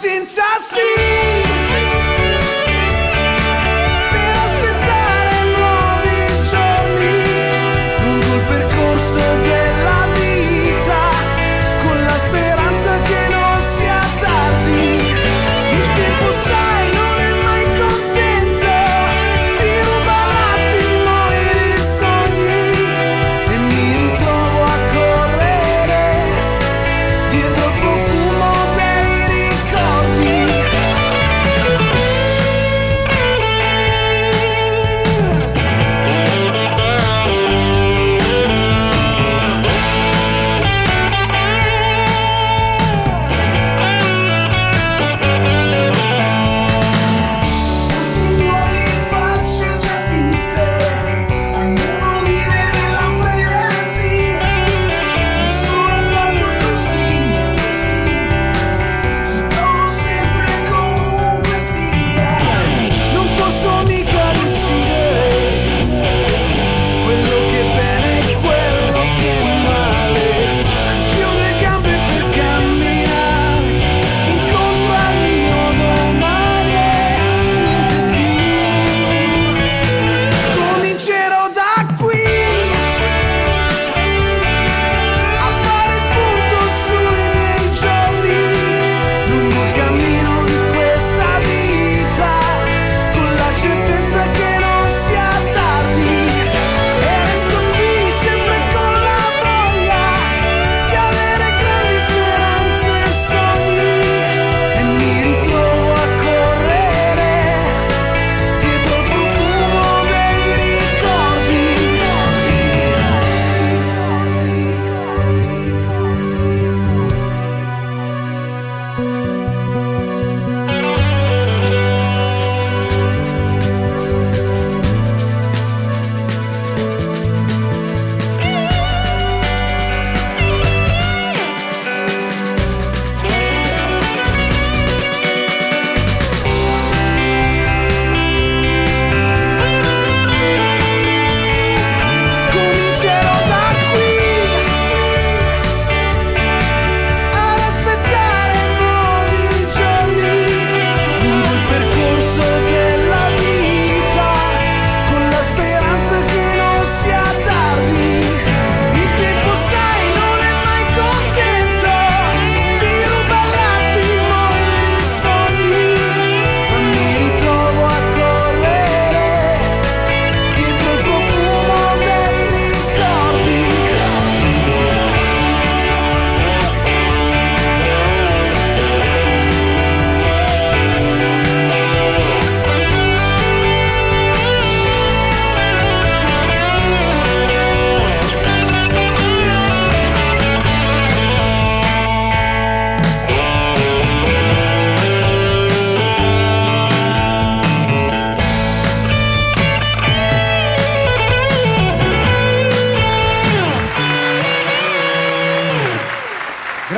pazienza I per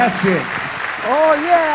Grazie. Oh yeah!